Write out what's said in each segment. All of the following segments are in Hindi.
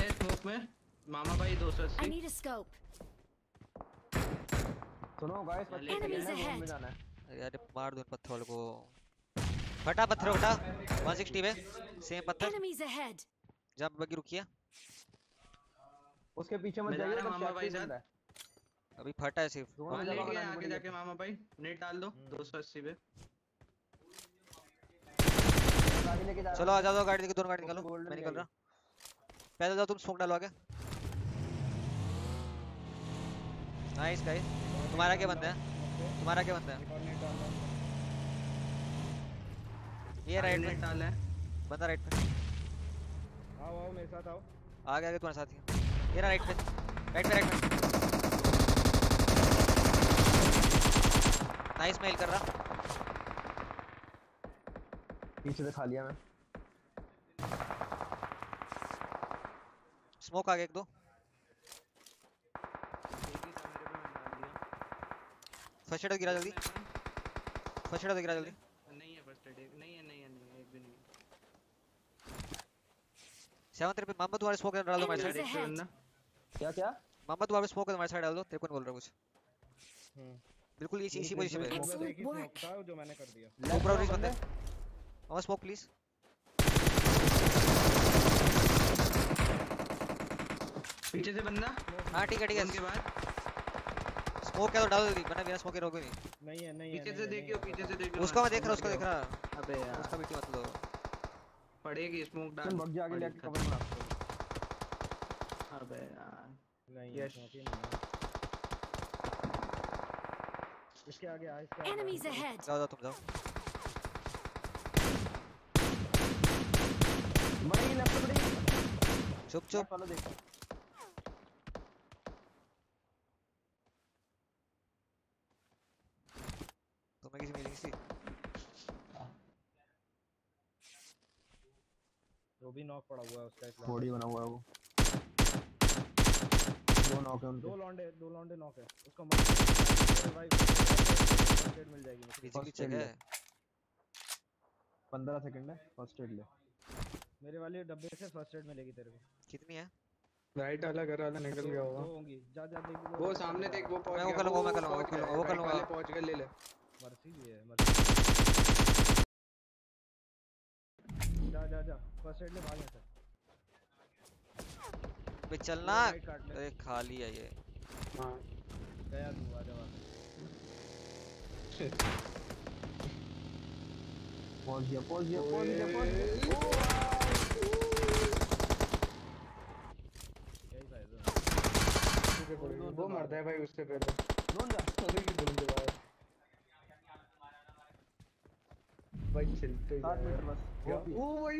है स्मोक में मामा भाई 280 I need a scope. सुनो गाइस पत्थर Enemies है। ahead. में जाना है। यार मार दो इन को। फटा पत्थर उठा 160 पे सेम पत्थर। Enemies ahead. जंप बगी उसके पीछे मत जाइए मामा भाई साथ। अभी फटा है सिर्फ़। गया आगे जाके मामा भाई नेट डाल दो 280 पे गाड़ी लेके जा चलो आ जाओ गाड़ी दोनों गाड़ी निकालो। मैं निकल रहा। पैदल जाओ तुम स्मोक डालो आगे। नाइस गाइस तुम्हारा क्या बनता है? तुम्हारा क्या बनता है? ये राइट में डाला है। बंदा राइट पे आओ आओ मेरे साथ आओ। आगे आगे तुम्हारे साथ ही। ये रहा राइट पे राइट पे राइट पे नाइस मेल कर रहा। पीछे से खा लिया मैं। स्मोक आगे एक दो। फ़र्स्ट एड गिरा जल्दी। फ़र्स्ट एड गिरा जल्दी। नहीं है फ़र्स्ट एड नहीं है नहीं है नहीं है एक भी नहीं है। सेवन तेरे पे मोहम्मद तुम्हारे स्मोक डाल दो हमारे साइड क्या क्या? मोहम्मद तुम्हारे स्मोक हमारे साइड डाल दो। तेरे को बोल रहा कुछ। हम्म। बिल्कुल इसी इसी पोजीशन पे। ही जो मैंने कर दिया। ऊपर और नीचे बंदे। मोहम्मद स्मोक प्लीज़ पीछे से बंदा। हाँ ठीक है ठीक है। बाद। स्मोक क्या तो डाल जल्दी वरना बिना स्मोक के रोगे नहीं नहीं है नहीं है पीछे से है, देखियो पीछे से देखियो। उसका मैं देख रहा उसका देख। रहा अबे यार। उसका बेटी मत लो। पड़ेगी स्मोक डाल। बग जा आगे लेके। कवर बना अबे यार। नहीं है smoke ही है। इसके आगे आ इसके। Enemies ahead. जाओ जाओ तुम जाओ बड़ी लेफ़्ट बड़ी चुप चुप। वाला देख तुम्हें किसी मिलेगी सी वो भी नॉक पड़ा हुआ है उसका एक बॉडी बना हुआ है वो। दो नॉक है दो उनके लॉन्डे दो लॉन्डे नॉक है। उसको रिवाइव फ़र्स्ट एड मिल जाएगी मुझे। जगह ले। है। पंद्रह सेकंड है फ़र्स्ट एड ले। मेरे वाले डब्बे से फ़र्स्ट एड मिलेगी तेरे को। कितनी है? राइट वाला घर वाला निकल गया होगा। होंगी। जा जा देख वो सामने देख वो पहुँच मैं वो कर लूँगा, मैं कर लूँगा, वो कर लूँगा, वो कर लूँगा। पहुँच गए ले ले। मर्सी भी है मर्सी। जा जा जा। फ़र्स्ट एड ले भाग यहाँ से। बे चलना। अरे खाली है ये। हाँ। गया तू आ जा वापस पहुँच गया पहुँच गया पहुँच गया पहुँच गया। वो मरता है भाई उससे पहले। भाई चलते ओ भाई।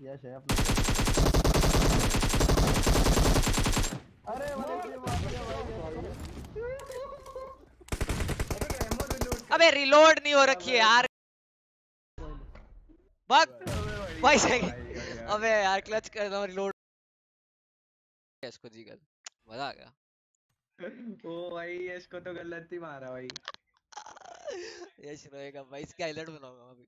यश है अपना। अरे अबे रिलोड नहीं हो रखी है यार। भाग भाई सही अबे यार क्लच कर दो रिलोड इसको जी कर मज़ा आ गया। ओ भाई इसको तो गलत ही मारा भाई। यश रोएगा भाई इसके हाईलाइट बनाऊँगा अभी।